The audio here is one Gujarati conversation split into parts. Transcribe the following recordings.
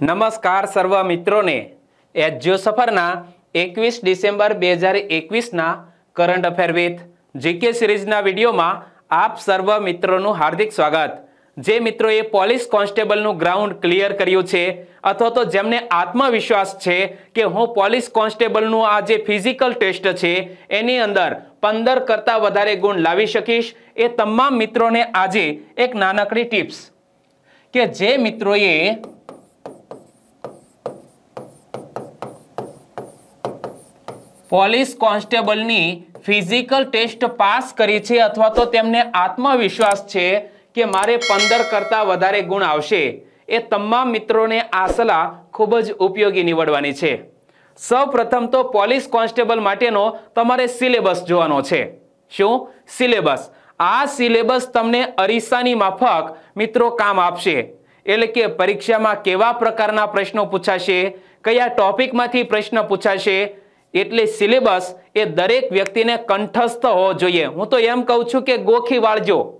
નમસ્કાર સર્વ મિત્રોને. એજ્યો સફરના એકવીસ ડિસેમ્બર બે હજાર એકવીસના કરંટ અફેર વિથ જીકે સિરીઝના વિડીયોમાં આપ સર્વ મિત્રોનું હાર્દિક સ્વાગત. જે મિત્રોએ પોલીસ કોન્સ્ટેબલનું ગ્રાઉન્ડ ક્લિયર કર્યું છે, અથવા તો જેમને આત્મવિશ્વાસ છે કે હું પોલીસ કોન્સ્ટેબલનું આ જે ફિઝિકલ ટેસ્ટ છે, એની અંદર પંદર કરતાં વધારે ગુણ લાવી શકીશ, એ તમામ મિત્રોને આજે એક નાનકડી ટિપ્સ. કે જે મિત્રોએ પોલીસ કોન્સ્ટેબલની ફિઝિકલ ટેસ્ટ પાસ કરી છે અથવા તો તેમને આત્મવિશ્વાસ છે કે મારે પંદર કરતાં વધારે ગુણ આવશે. એ તમામ મિત્રોને આ સલાહ ખૂબ જ ઉપયોગી નીવડવાની છે. સૌ પ્રથમ તો પોલીસ કોન્સ્ટેબલ માટેનો તમારે સિલેબસ જોવાનો છે. શું? સિલેબસ. આ સિલેબસ તમને અરીસાની માફક મિત્રો કામ આપશે. એટલે કે પરીક્ષામાં કેવા પ્રકારના પ્રશ્નો પૂછાશે, કયા ટોપિકમાંથી પ્રશ્ન પૂછાશે એટલે સિલેબસ એ દરેક વ્યક્તિને કંઠસ્થ હોવો જોઈએ. હું તો એમ કહું છું કે ગોખી વાળજો.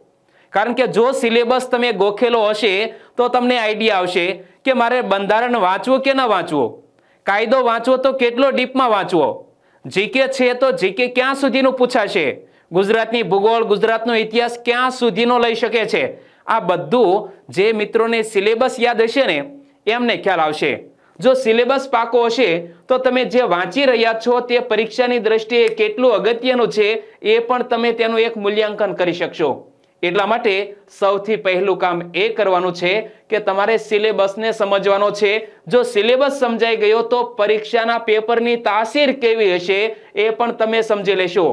કારણ કે જો સિલેબસ તમે ગોખેલો હશે, તો તમને આઈડિયા આવશે કે મારે બંધારણ વાંચવું કે ન વાંચવું. કાયદો વાંચવો તો કેટલો ડીપમાં વાંચવો? જીકે છે તો જીકે ક્યાં સુધીનું પૂછાશે? ગુજરાતની ભૂગોળ, ગુજરાતનો ઇતિહાસ ક્યાં સુધીનો લઈ શકે છે? આ બધું જે મિત્રોને સિલેબસ યાદ હશે ને, એમને ખ્યાલ આવશે. જો સિલેબસ પાકો હશે, તો તમે જે વાંચી રહ્યા છો તે પરીક્ષાની દ્રષ્ટિએ કેટલું અગત્યનું છે એ પણ તમે તેનું એક મૂલ્યાંકન કરી શકશો. એટલા માટે સૌથી પહેલું કામ એ કરવાનું છે કે તમારે સિલેબસને સમજવાનો છે. જો સિલેબસ સમજાઈ ગયો તો પરીક્ષાના પેપરની તાસીર કેવી હશે એ પણ તમે સમજી લેશો.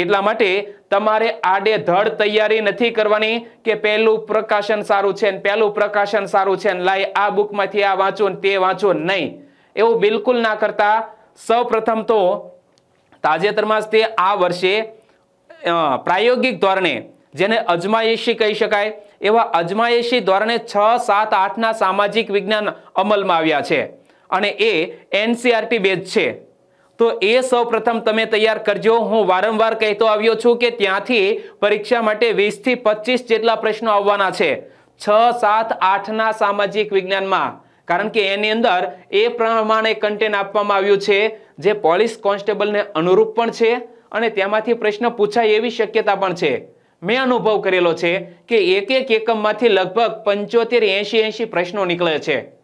એટલા માટે તમારે આડે ધડ તૈયારી નથી કરવાની કે પહેલું પ્રકાશન સારું છે ને પહેલું પ્રકાશન સારું છે ને લાય આ બુકમાંથી આ વાંચો ને તે વાંચો નહીં. એવું બિલકુલ ના કરતા. સૌ તો તાજેતરમાં જ તે આ વર્ષે પ્રાયોગિક ધોરણે જેને અજમાયશી કહી શકાય, એવા અજમાયશી ધોરણે છ, સાત, આઠના સામાજિક વિજ્ઞાન અમલમાં આવ્યા છે. અને એ એનસીઆરટી બેઝ છે. તો એ સૌ પ્રથમ તમે તૈયાર કરજો. હું વારંવાર કહેતો આવ્યો છું કે ત્યાંથી પરીક્ષા માટે વીસથી પચીસ જેટલા પ્રશ્નો આવવાના છે. છ, સાત આઠના સામાજિક વિજ્ઞાનમાં. કારણ કે એની અંદર એ પ્રમાણે કન્ટેન્ટ આપવામાં આવ્યું છે, જે પોલીસ કોન્સ્ટેબલને અનુરૂપ પણ છે અને તેમાંથી પ્રશ્ન પૂછાય એવી શક્યતા પણ છે. મેં અનુભવ કરેલો છે કે એક એક એકમમાંથી લગભગ પંચોતેર એંશી એંશી પ્રશ્નો નીકળે છે.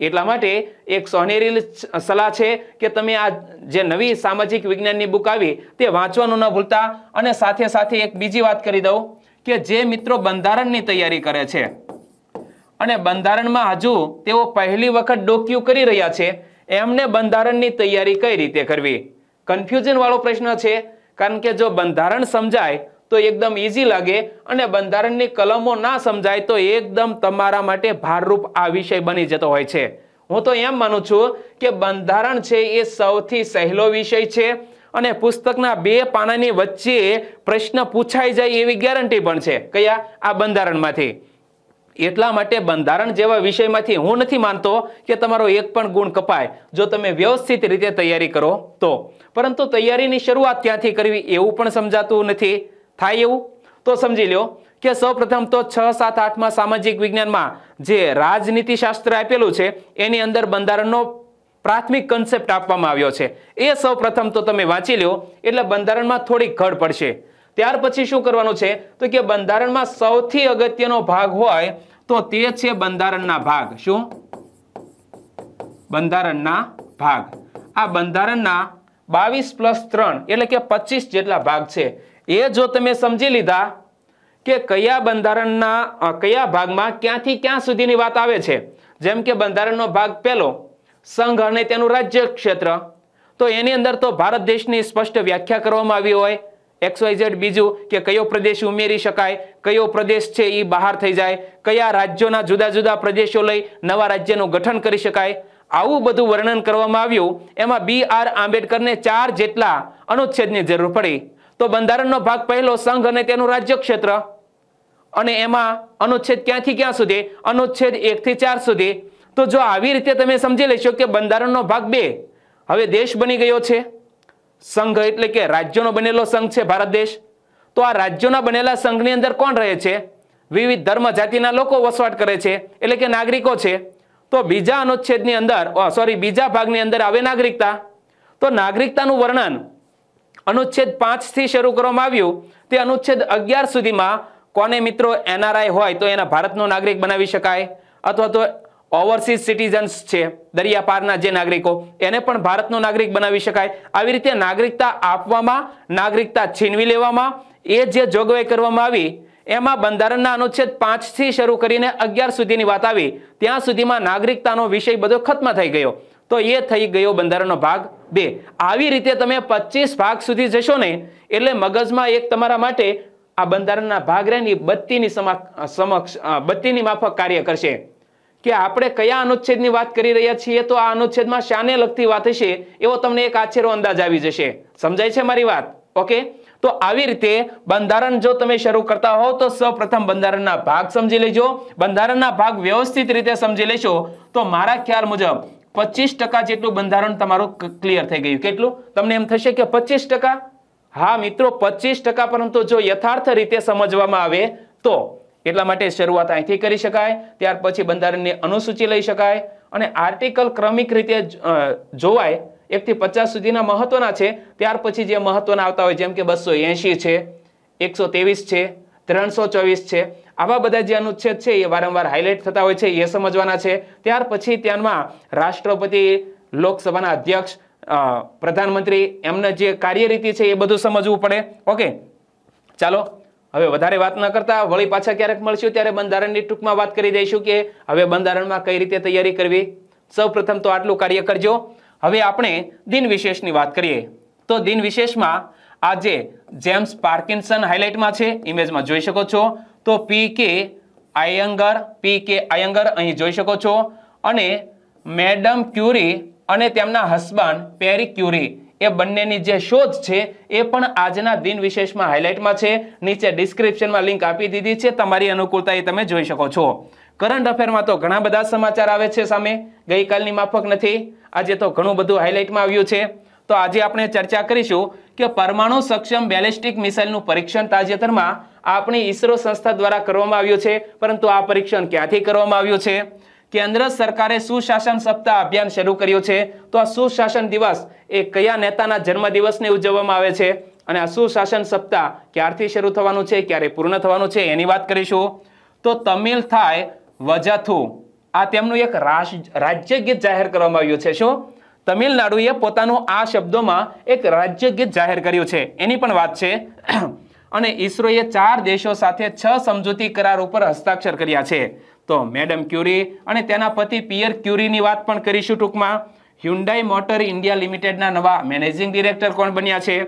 એટલા માટે એક સોનેરી સલાહ છે કે તમે આ જે નવી સામાજિક વિજ્ઞાનની બુક આવી તે વાંચવાનું ન ભૂલતા અને સાથે સાથે એક બીજી વાત કરી દઉં કે જે મિત્રો બંધારણની તૈયારી કરે છે અને બંધારણમાં હજુ તેઓ પહેલી વખત ડોક્યુ કરી રહ્યા છે, એમને બંધારણની તૈયારી કઈ રીતે કરવી? કન્ફ્યુઝન વાળો પ્રશ્ન છે, કારણ કે જો બંધારણ સમજાય તો એકદમ ઈઝી લાગે અને બંધારણની કલમો ના સમજાય તો એકદમ તમારા માટે ભારરૂપ આ વિષય બની જતો હોય છે. હું તો એમ માનું છું કે બંધારણ છે એ સૌથી સહેલો વિષય છે અને પુસ્તકના બે પાનાની વચ્ચે પ્રશ્ન પૂછાઈ જાય એવી ગેરંટી પણ છે. કયા? આ બંધારણમાંથી. એટલા માટે બંધારણ જેવા વિષયમાંથી હું નથી માનતો કે તમારો એક પણ ગુણ કપાય. જો તમે વ્યવસ્થિત રીતે તૈયારી કરો તો. પરંતુ તૈયારીની શરૂઆત ક્યાંથી કરવી એવું પણ સમજાતું નથી. થાય એવું? તો સમજી લો કે સૌપ્રથમ તો છ, સાત, આઠમાં સામાજિક વિજ્ઞાનમાં જે રાજનીતિ શાસ્ત્ર આપેલું છે, એની અંદર બંધારણનો પ્રાથમિક કન્સેપ્ટ આપવામાં આવ્યો છે. એ સૌપ્રથમ તો તમે વાંચી લો એટલે બંધારણમાં થોડીક ઘડ પડશે. ત્યાર પછી શું કરવાનું છે? તો કે બંધારણમાં સૌથી અગત્યનો ભાગ હોય તો તે છે બંધારણના ભાગ. શું? બંધારણના ભાગ. આ બંધારણના બાવીસ પ્લસ ત્રણ એટલે કે પચીસ જેટલા ભાગ છે. એ જો તમે સમજી લીધા કે કયા બંધારણના કયા ભાગમાં ક્યાંથી ક્યાં સુધીની વાત આવે છે? જેમ કે બંધારણનો ભાગ પહેલો, સંઘ અને તેનું રાજ્ય ક્ષેત્ર. તો એની અંદર તો ભારત દેશની સ્પષ્ટ વ્યાખ્યા કરવામાં આવી હોય. એક્સવાયઝેડ ઝેડ બીજું કે કયો પ્રદેશ ઉમેરી શકાય, કયો પ્રદેશ છે એ બહાર થઈ જાય, કયા રાજ્યોના જુદા જુદા પ્રદેશો લઈ નવા રાજ્યનું ગઠન કરી શકાય. આવું બધું વર્ણન કરવામાં આવ્યું. એમાં બી આર આંબેડકરને ચાર જેટલા અનુચ્છેદની જરૂર પડી. તો બંધારણનો ભાગ પહેલો સંઘ અને તેનું રાજ્ય ક્ષેત્ર અને એમાં અનુચ્છેદ ક્યાંથી ક્યાં સુધી? અનુચ્છેદ એક થી ચાર સુધી. તો જો આવી રીતે તમે સમજી લેશો કે બંધારણનો ભાગ બે, હવે દેશ બની ગયો છે. સંઘ એટલે કે રાજ્યોનો બનેલો સંઘ છે ભારત દેશ. તો આ રાજ્યોના બનેલા સંઘની અંદર કોણ રહે છે? વિવિધ ધર્મ જાતિના લોકો વસવાટ કરે છે, એટલે કે નાગરિકો છે. તો બીજા અનુચ્છેદની અંદર સોરી બીજા ભાગની અંદર આવે નાગરિકતા. તો નાગરિકતાનું વર્ણન અનુચ્છેદ પાંચથી શરૂ કરવામાં આવ્યું. તે અનુચ્છેદ અગિયાર સુધીમાં કોને મિત્રો એનઆરઆઈ હોય તો એના ભારતનો નાગરિક બનાવી શકાય અથવા તો ઓવરસીઝ સિટીઝન્સ છે દરિયા પારના જે નાગરિકો, એને પણ ભારતનો નાગરિક બનાવી શકાય. આવી રીતે નાગરિકતા આપવામાં, નાગરિકતા છીનવી લેવામાં, એ જે જોગવાઈ કરવામાં આવી, એમાં બંધારણના અનુચ્છેદ પાંચથી શરૂ કરીને અગિયાર સુધીની વાત આવી. ત્યાં સુધીમાં નાગરિકતાનો વિષય બધો ખત્મ થઈ ગયો. તો એ થઈ ગયો બંધારણનો ભાગ. બે, આવી રીતે તમે પચીસ ભાગ સુધી જશો ને, એટલે મગજમાં એક તમારા માટે આ બંધારણના ભાગ રહે બત્તીની સમા- સમક્ષ બત્તીની માફક કાર્ય કરશે. કે આપણે કયા અનુચ્છેદની વાત કરી રહ્યા છીએ તો આ અનુચ્છેદમાં શાને લગતી વાત હશે, એવો તમને એક આછેરો અંદાજ આવી જશે. સમજાય છે મારી વાત? ઓકે? તો આવી રીતે બંધારણ જો તમે શરૂ કરતા હોવ તો સૌપ્રથમ બંધારણના ભાગ સમજી લેજો. બંધારણના ભાગ વ્યવસ્થિત રીતે સમજી લેશો તો મારા ખ્યાલ મુજબ પચીસ ટકા જેટલું બંધારણ તમારું ક્લિયર થઈ ગયું. કેટલું? તમને એમ થશે કે પચીસ ટકા? હા, મિત્રો, પચીસ ટકા, પરંતુ જો યથાર્થ રીતે સમજવામાં આવે તો. એટલા માટે શરૂઆત અહીંથી કરી શકાય, ત્યાર પછી બંધારણની અનુસૂચિ લઈ શકાય અને આર્ટિકલ ક્રમિક રીતે જોવાય, એકથી પચાસ સુધીના મહત્વના છે. ત્યાર પછી જે મહત્વના આવતા હોય, જેમ કે બસો એંશી છે, એકસો છે, ત્રણસો ચોવીસ છે આવા બધા જે અનુચ્છેદ છે, એ વારંવાર હાઇલાઇટ થતા હોય છે, એ સમજવાના છે. ત્યાર પછી ત્યાંમાં રાષ્ટ્રપતિ, લોકસભાના અધ્યક્ષ પ્રધાનમંત્રી, એમના જે કાર્યરીતિ છે, એ બધું સમજવું પડે. ઓકે ચાલો, હવે વધારે વાત ન કરતા, વળી પાછા ક્યારેક મળશું, ત્યારે બંધારણની ટૂંકમાં વાત કરી દઈશું કે હવે બંધારણમાં કઈ રીતે તૈયારી કરવી. સૌપ્રથમ તો આટલું કાર્ય કરજો. હવે આપણે દિન વિશેષની વાત કરીએ. તો દિન વિશેષમાં આજે જેમ્સ પાર્કિન્સન હાઇલાઇટમાં છે ઇમેજમાં જોઈ શકો છો. તો પી કે આયંગર પી કે આયંગર અહીં જોઈ શકો છો. અને મેડમ ક્યુરી અને તેમના હસબન્ડ પેરી ક્યુરી એ બંનેની જે શોધ છે એ પણ આજના દિન વિશેષમાં હાઇલાઇટમાં છે. નીચે ડિસ્ક્રિપ્શનમાં લિંક આપી દીધી છે. તમારી અનુકૂળતા એ તમે જોઈ શકો છો. કરંટ અફેરમાં તો ઘણા બધા સમાચાર આવે છે સામે. ગઈકાલની માફક નથી. આજે તો ઘણું બધું હાઇલાઇટમાં આવ્યું છે. તો આજે આપણે ચર્ચા કરીશું કે પરમાણુ સક્ષમ બેલેસ્ટિક મિસાઇલનું પરીક્ષણ તાજેતરમાં આપણી ઈસરો સંસ્થા દ્વારા કરવામાં આવ્યું છે, પરંતુ આ પરીક્ષણ ક્યાંથી કરવામાં આવ્યું છે? કેન્દ્ર સરકારે સુશાસન સપ્તાહ અભિયાન શરૂ કર્યું છે, તો આ સુશાસન દિવસ એ કયા નેતાના જન્મદિવસને ઉજવવામાં આવે છે અને આ સુશાસન સપ્તાહ ક્યારથી શરૂ થવાનું છે, ક્યારે પૂર્ણ થવાનું છે, એની વાત કરીશું. તો તમિલ થાય વજાથુ. આ તેમનું એક રાષ્ટ્ર- રાજ્ય ગીત જાહેર કરવામાં આવ્યું છે, શું? તમિલનાડુએ પોતાનું આ શબ્દોમાં એક રાજ્ય ગીત જાહેર કર્યું છે. એની પણ વાત છે, અને ઈસરોએ ચાર દેશો સાથે છ સમજૂતી કરાર ઉપર હસ્તાક્ષર કર્યા છે. તો મેડમ ક્યુરી અને તેના પતિ પિયર ક્યુરીની વાત પણ કરીશું ટૂંકમાં. હ્યુન્ડાઈ મોટર ઇન્ડિયા લિમિટેડના નવા મેનેજિંગ ડિરેક્ટર કોણ બન્યા છે?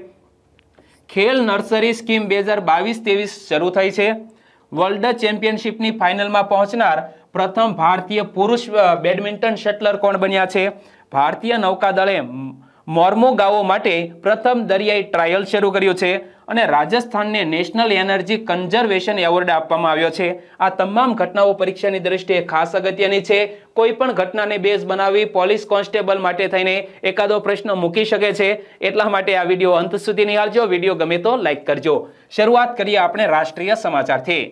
ખેલ નર્સરી સ્કીમ બે હજાર બાવીસ ત્રેવીસ શરૂ થઈ છે. વર્લ્ડ ચેમ્પિયનશિપની ફાઇનલમાં પહોંચનાર પ્રથમ ભારતીય પુરુષ બેડમિન્ટન શટલર કોણ બન્યા છે? ભારતીય નૌકાદળે મોર્મોગાવો માટે પ્રથમ દરિયાઈ ટ્રાયલ શરૂ કર્યું છે અને રાજસ્થાનને નેશનલ એનર્જી કન્ઝર્વેશન એવોર્ડ આપવામાં આવ્યો છે. આ તમામ ઘટનાઓ પરીક્ષાની દ્રષ્ટિએ ખાસ અગત્યની છે. કોઈ પણ ઘટનાને બેઝ બનાવી પોલીસ કોન્સ્ટેબલ માટે થઈને એકાદો પ્રશ્ન મૂકી શકે છે. એટલા માટે આ વીડિયો અંત સુધી નિહાળજો. વીડિયો ગમે તો લાઈક કરજો. શરૂઆત કરીએ આપણે રાષ્ટ્રીય સમાચારથી.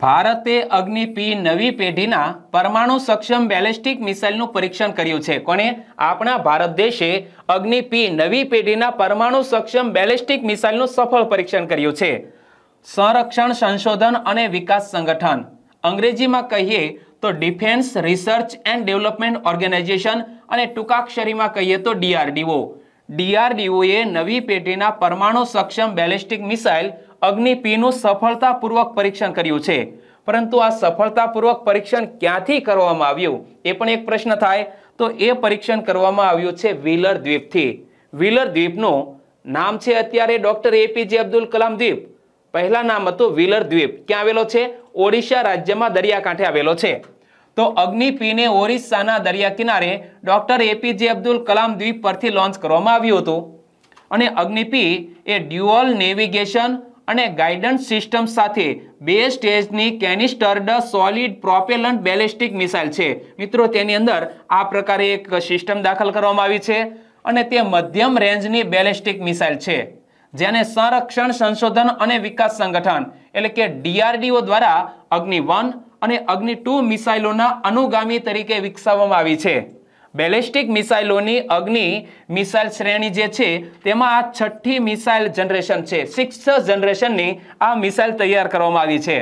ભારતે અગ્નિ પી નવી પેઢીના પરમાણુ સક્ષમ બેલેસ્ટિક મિસાઇલનું પરીક્ષણ કર્યું છે. કોણે? આપણા ભારત દેશે અગ્નિ પી નવી પેઢીના પરમાણુ સક્ષમ બેલેસ્ટિક મિસાઇલનું સફળ પરીક્ષણ કર્યું છે. સંરક્ષણ, સંશોધન અને વિકાસ સંગઠન. અંગ્રેજીમાં કહીએ તો defence, research and development organisation અને ટૂંકાક્ષરીમાં કહીએ તો ડીઆરડીઓ. ડીઆરડીઓએ નવી પેઢીના પરમાણુ સક્ષમ બેલેસ્ટિક મિસાઇલ અગ્નિ પીનું સફળતાપૂર્વક પરીક્ષણ કર્યું છે. પરંતુ આ સફળતાપૂર્વક પરીક્ષણ ક્યાંથી કરવામાં આવ્યું? એ પણ એક પ્રશ્ન થાય. તો એ પરીક્ષણ કરવામાં આવ્યું છે વ્હીલર દ્વીપથી. વ્હીલર દ્વીપનું નામ છે અત્યારે ડૉક્ટર એપીજે અબ્દુલ કલામ દ્વીપ. પહેલા નામ હતું વ્હીલર દ્વીપ. ક્યાં આવેલો છે? ઓડિશા રાજ્યમાં દરિયાકાંઠે આવેલો છે. તો અગ્નિ પીને ઓરિસ્સાના દરિયા કિનારે ડૉક્ટર એપીજે અબ્દુલ કલામ દ્વીપ પરથી લોન્ચ કરવામાં આવ્યું હતું. અને અગ્નિપી એ ડ્યુઅલ નેવિગેશન અને ગાઇડન્સ સિસ્ટમ સાથે બે સ્ટેજની canistered solid propellant ballistic missile છે. મિત્રો, તેની અંદર આ પ્રકારે એક સિસ્ટમ દાખલ કરવામાં આવી છે અને તે મધ્યમ રેન્જની બેલેસ્ટિક મિસાઇલ છે, જેને સંરક્ષણ, સંશોધન અને વિકાસ સંગઠન એટલે કે ડીઆરડીઓ દ્વારા અગ્નિ વન અને અગ્નિ ટુ મિસાઇલોના અનુગામી તરીકે વિકસાવવામાં આવી છે. બેલેસ્ટિક મિસાઇલોની અગ્નિ મિસાઇલ શ્રેણી જે છે, તેમાં આ છઠ્ઠી મિસાઇલ જનરેશન છે. સિક્સ જનરેશનની આ મિસાઇલ તૈયાર કરવામાં આવી છે.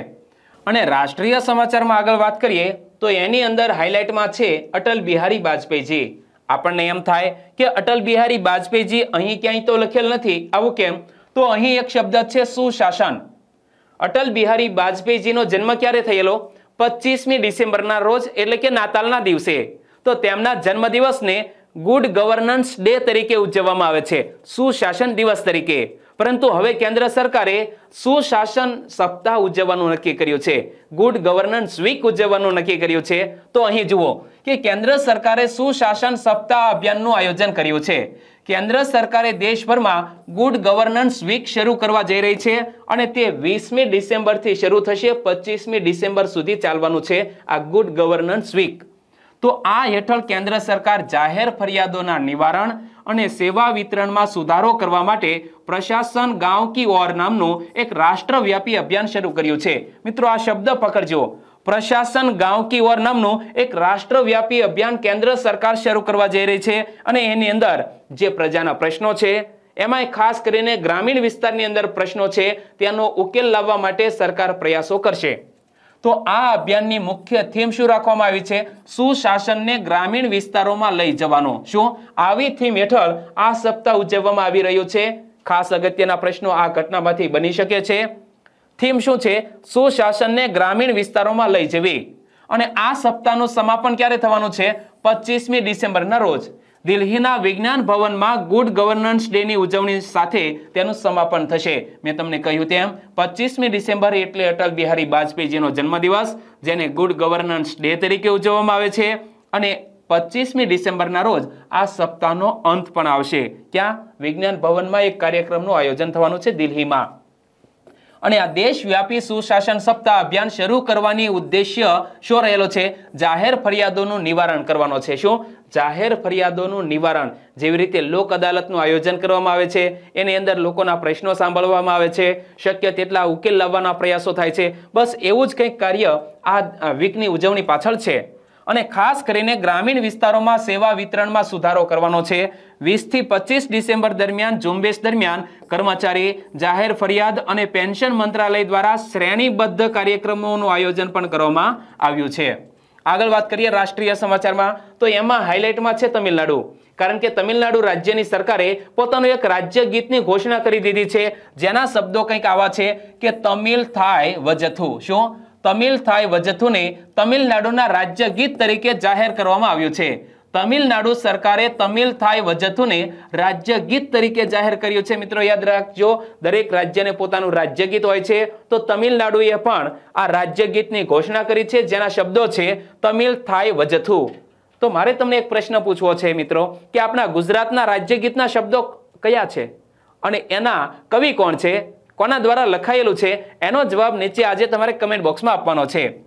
અને રાષ્ટ્રીય સમાચારમાં આગળ વાત કરીએ, તો એની અંદર હાઇલાઇટમાં છે અટલ બિહારી વાજપેયીજી આપણને એમ થાય કે અટલ બિહારી વાજપેયીજી અહીં ક્યાંય તો લખેલ નથી. આવું કેમ? તો અહીં એક શબ્દ છે સુશાસન. અટલ બિહારી વાજપેયીજીનો જન્મ ક્યારે થયેલો? પચીસમી ડિસેમ્બરના રોજ, એટલે કે નાતાલના દિવસે. તો તેમના જન્મદિવસને ગુડ ગવર્નન્સ ડે તરીકે ઉજવવામાં આવે છે, સુશાસન દિવસ તરીકે. પરંતુ હવે કેન્દ્ર સરકારે સુશાસન સપ્તાહ ઉજવવાનું નક્કી કર્યું છે ગુડ ગવર્નન્સ વીક ઉજવવાનું નક્કી કર્યું છે. તો અહીં જુઓ કે કેન્દ્ર સરકારે સુશાસન સપ્તાહ અભિયાનનું આયોજન કર્યું છે. કેન્દ્ર સરકારે દેશભરમાં ગુડ ગવર્નન્સ વીક શરૂ કરવા જઈ રહી છે અને તે વીસમી ડિસેમ્બરથી શરૂ થશે, પચીસમી ડિસેમ્બર સુધી ચાલવાનું છે આ ગુડ ગવર્નન્સ વીક તો આ હેઠળ કેન્દ્ર સરકાર જાહેર ફરિયાદોના નિવારણ અને સેવા વિતરણમાં સુધારો કરવા માટે પ્રશાસન ગાંવ કી ઓર નામનું એક રાષ્ટ્રવ્યાપી અભિયાન શરૂ કર્યું છે. મિત્રો, આ શબ્દ પકડજો. પ્રશાસન ગાંવ કી ઓર નામનું એક રાષ્ટ્રવ્યાપી અભિયાન કેન્દ્ર સરકાર શરૂ કરવા જઈ રહી છે અને એની અંદર જે પ્રજાના પ્રશ્નો છે, એમાંય ખાસ કરીને ગ્રામીણ વિસ્તારની અંદર પ્રશ્નો છે તેનો ઉકેલ લાવવા માટે સરકાર પ્રયાસો કરશે. તો આ અભિયાનની મુખ્ય થીમ શું રાખવામાં આવી છે? સુશાસનને ગ્રામીણ વિસ્તારોમાં લઈ જવાનો? શું આવી થીમ હેઠળ આ સપ્તાહ ઉજવવામાં આવી રહ્યું છે? ખાસ અગત્યના પ્રશ્નો આ ઘટનામાંથી બની શકે છે. થીમ શું છે? સુશાસનને ગ્રામીણ વિસ્તારોમાં લઈ જવી? અને આ સપ્તાહનું સમાપન ક્યારે થવાનું છે? પચીસમી ડિસેમ્બરના રોજ. દિલ્હીના વિજ્ઞાન ભવનમાં ગુડ ગવર્નન્સ ડેની ઉજવણી સાથે તેનું સમાપન થશે. મેં તમને કહ્યું તેમ પચીસમી ડિસેમ્બર એટલે અટલ બિહારી વાજપેયીજીનો જન્મદિવસ, જેને ગુડ ગવર્નન્સ ડે તરીકે ઉજવવામાં આવે છે. અને પચીસમી ડિસેમ્બરના રોજ આ સપ્તાહનો અંત પણ આવશે. ત્યાં વિજ્ઞાન ભવનમાં એક કાર્યક્રમનું આયોજન થવાનું છે દિલ્હીમાં. અને આ દેશવ્યાપી સુશાસન સપ્તાહ અભિયાન શરૂ કરવાની ઉદ્દેશ્ય શું રહેલો છે? જાહેર ફરિયાદોનું નિવારણ કરવાનો છે. શું? જાહેર ફરિયાદોનું નિવારણ જેવી રીતે લોક અદાલતનું આયોજન કરવામાં આવે છે, એની અંદર લોકોના પ્રશ્નો સાંભળવામાં આવે છે, શક્ય તેટલા ઉકેલ લાવવાના પ્રયાસો થાય છે. બસ એવું જ કંઈક કાર્ય આ વીકની ઉજવણી પાછળ છે. અને ખાસ કરીને ગ્રામીણ વિસ્તારોમાં સેવા વિતરણમાં સુધારો કરવાનો છે. વીસથી પચીસ ડિસેમ્બર દરમિયાન ઝુંબેશ દરમિયાન કર્મચારી જાહેર ફરિયાદ અને પેન્શન મંત્રાલય દ્વારા શ્રેણીબદ્ધ કાર્યક્રમોનું આયોજન પણ કરવામાં આવ્યું છે. આગળ વાત કરીએ રાષ્ટ્રીય સમાચારમાં, તો એમાં હાઇલાઇટમાં છે તમિલનાડુ. કારણ કે તમિલનાડુ રાજ્યની સરકારે પોતાનું એક રાજ્ય ગીતની ઘોષણા કરી દીધી છે. જેના શબ્દો કંઈક આવા છે કે તમિલ થાય વજથુ. શું? તમિલ થાય વજથુને તમિલનાડુના રાજ્ય ગીત તરીકે જાહેર કરવામાં આવ્યું છે. તમિલનાડુ સરકારે તમિલ થાય વજથુને રાજ્ય ગીત તરીકે જાહેર કર્યું છે. મિત્રો, યાદ રાખજો, દરેક રાજ્યને પોતાનું રાજ્ય ગીત હોય છે. તો તમિલનાડુએ પણ આ રાજ્ય ગીતની ઘોષણા કરી છે. જેના શબ્દો છે, તમિલ થાય વજથુ. તો મારે તમને એક પ્રશ્ન પૂછવો છે, મિત્રો, કે આપણા ગુજરાતના રાજ્ય ગીતના શબ્દો કયા છે? અને એના કવિ કોણ છે? કોના દ્વારા લખાયેલું છે? એનો જવાબ નીચે આજે તમારે કમેન્ટ બોક્સમાં આપવાનો છે.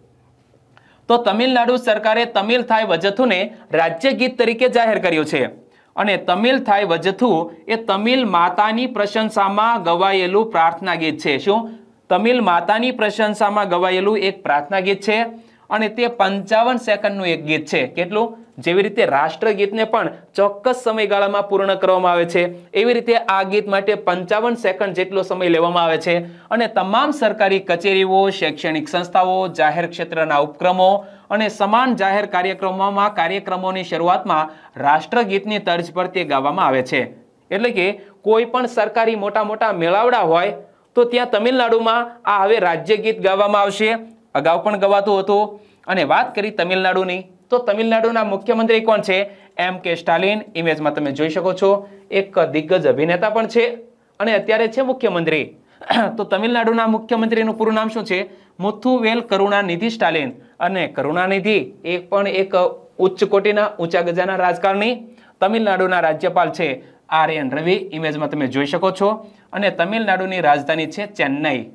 તો તમિલનાડુ સરકારે તમિલ થાય વજથુને રાજ્ય ગીત તરીકે જાહેર કર્યું છે. અને તમિલ થાય વજથુ એ તમિલ માતાની પ્રશંસામાં ગવાયેલું પ્રાર્થના ગીત છે. શું? તમિલ માતાની પ્રશંસામાં ગવાયેલું એક પ્રાર્થના ગીત છે અને તે પંચાવન સેકન્ડનું એક ગીત છે. કેટલું? જેવી રીતે રાષ્ટ્રગીતને પણ ચોક્કસ સમયગાળામાં પૂર્ણ કરવામાં આવે છે, એવી રીતે આ ગીત માટે પંચાવન સેકન્ડ જેટલો સમય લેવામાં આવે છે. અને તમામ સરકારી કચેરીઓ, શૈક્ષણિક સંસ્થાઓ, જાહેર ક્ષેત્રના ઉપક્રમો અને સમાન જાહેર કાર્યક્રમોમાં કાર્યક્રમોની શરૂઆતમાં રાષ્ટ્રગીતની તર્જ પર તે ગાવામાં આવે છે. એટલે કે કોઈ પણ સરકારી મોટા મોટા મેળાવડા હોય, તો ત્યાં તમિલનાડુમાં આ હવે રાજ્ય ગીત ગાવામાં આવશે. અગાઉ પણ ગવાતું હતું. અને વાત કરી તમિલનાડુની તો તમિલનાડુના મુખ્યમંત્રી કોણ છે? એમ કે સ્ટાલિન. ઇમેજમાં તમે જોઈ શકો છો, એક દિગ્ગજ અભિનેતા પણ છે અને અત્યારે છે મુખ્યમંત્રી. તો તમિલનાડુના મુખ્યમંત્રીનું પૂરું નામ શું છે? મુથુવેલ કરુણાનિધિ સ્ટાલિન. અને કરુણાનિધિ એ પણ એક ઉચ્ચ કોટીના, ઊંચા ગજાના રાજકારણી. તમિલનાડુના રાજ્યપાલ છે આર એન રવિ. ઇમેજમાં તમે જોઈ શકો છો. અને તમિલનાડુની રાજધાની છે ચેન્નઈ.